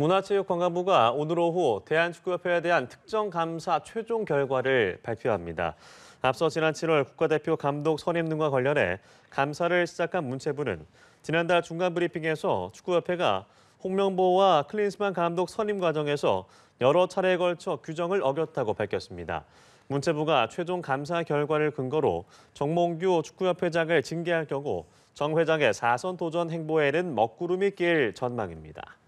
문화체육관광부가 오늘 오후 대한축구협회에 대한 특정 감사 최종 결과를 발표합니다. 앞서 지난 7월 국가대표 감독 선임 등과 관련해 감사를 시작한 문체부는 지난달 중간 브리핑에서 축구협회가 홍명보와 클린스만 감독 선임 과정에서 여러 차례에 걸쳐 규정을 어겼다고 밝혔습니다. 문체부가 최종 감사 결과를 근거로 정몽규 축구협회장을 징계할 경우 정 회장의 사선 도전 행보에는 먹구름이 낄 전망입니다.